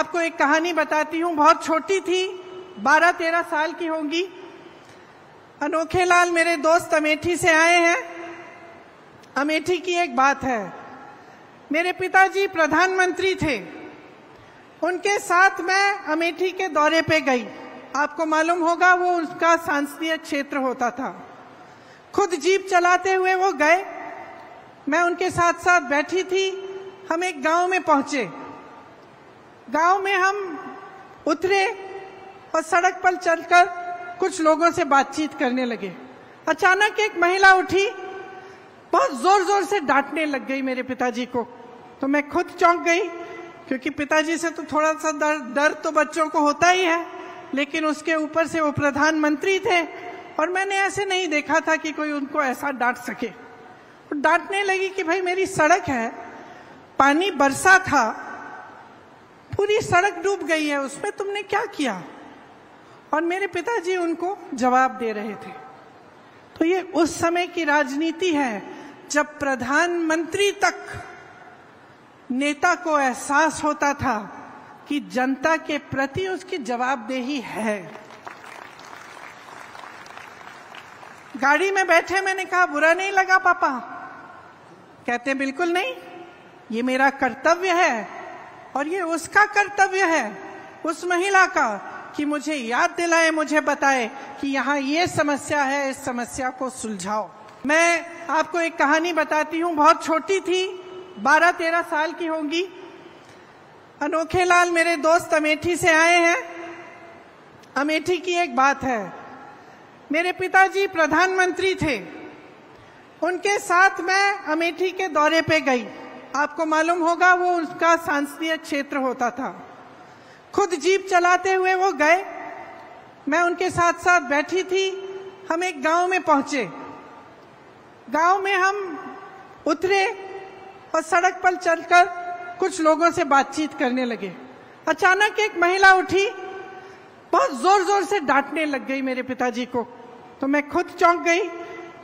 आपको एक कहानी बताती हूँ। बहुत छोटी थी बारह तेरह साल की होंगी। अनोखे लाल मेरे दोस्त अमेठी से आए हैं। अमेठी की एक बात है। मेरे पिताजी प्रधानमंत्री थे। उनके साथ मैं अमेठी के दौरे पे गई। आपको मालूम होगा, वो उसका सांसदीय क्षेत्र होता था। खुद जीप चलाते हुए वो गए। मैं उनके साथ साथ बैठी थी। हम एक गाँव में पहुँचे। गाँव में हम उतरे और सड़क पर चलकर कुछ लोगों से बातचीत करने लगे। अचानक एक महिला उठी, बहुत ज़ोर ज़ोर से डांटने लग गई मेरे पिताजी को। तो मैं खुद चौंक गई, क्योंकि पिताजी से तो थोड़ा सा डर डर तो बच्चों को होता ही है, लेकिन उसके ऊपर से वो प्रधानमंत्री थे और मैंने ऐसे नहीं देखा था कि कोई उनको ऐसा डांट सके। डांटने लगी कि भाई मेरी सड़क है, पानी बरसा था पूरी सड़क डूब गई है, उसमें तुमने क्या किया? और मेरे पिताजी उनको जवाब दे रहे थे। तो ये उस समय की राजनीति है, जब प्रधानमंत्री तक नेता को एहसास होता था कि जनता के प्रति उसकी जवाबदेही है। गाड़ी में बैठे मैंने कहा, बुरा नहीं लगा, पापा? कहते, बिल्कुल नहीं। ये मेरा कर्तव्य है। और ये उसका कर्तव्य है, उस महिला का, कि मुझे याद दिलाए, मुझे बताए कि यहाँ ये समस्या है, इस समस्या को सुलझाओ। मैं आपको एक कहानी बताती हूँ, बहुत छोटी थी बारह तेरह साल की होंगी। अनोखे लाल मेरे दोस्त अमेठी से आए हैं। अमेठी की एक बात है, मेरे पिताजी प्रधानमंत्री थे, उनके साथ मैं अमेठी के दौरे पे गई। आपको मालूम होगा वो उसका सांसदीय क्षेत्र होता था। खुद जीप चलाते हुए वो गए। मैं उनके साथ साथ बैठी थी। हम एक गाँव में पहुँचे। गाँव में हम उतरे और सड़क पर चलकर कुछ लोगों से बातचीत करने लगे। अचानक एक महिला उठी। बहुत ज़ोर ज़ोर से डांटने लग गई मेरे पिताजी को। तो मैं खुद चौंक गई,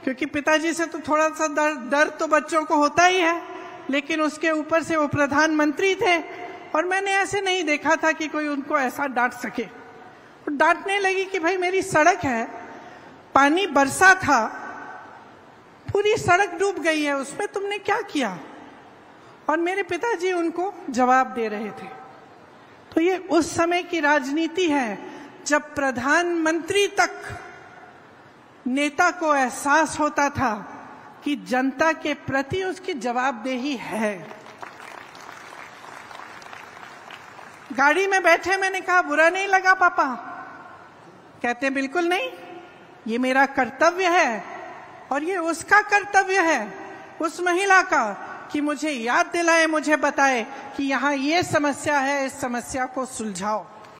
क्योंकि पिताजी से तो थोड़ा सा डर डर तो बच्चों को होता ही है। लेकिन उसके ऊपर से वो प्रधानमंत्री थे और मैंने ऐसे नहीं देखा था कि कोई उनको ऐसा डांट सके। डांटने लगी कि भाई मेरी सड़क है, पानी बरसा था, पूरी सड़क डूब गई है, उसमें तुमने क्या किया? और मेरे पिताजी उनको जवाब दे रहे थे। तो ये उस समय की राजनीति है जब प्रधानमंत्री तक नेता को एहसास होता था कि जनता के प्रति उसकी जवाबदेही है। गाड़ी में बैठे मैंने कहा, बुरा नहीं लगा पापा? कहते, बिल्कुल नहीं। ये मेरा कर्तव्य है और ये उसका कर्तव्य है, उस महिला का, कि मुझे याद दिलाए, मुझे बताए कि यहाँ ये समस्या है, इस समस्या को सुलझाओ।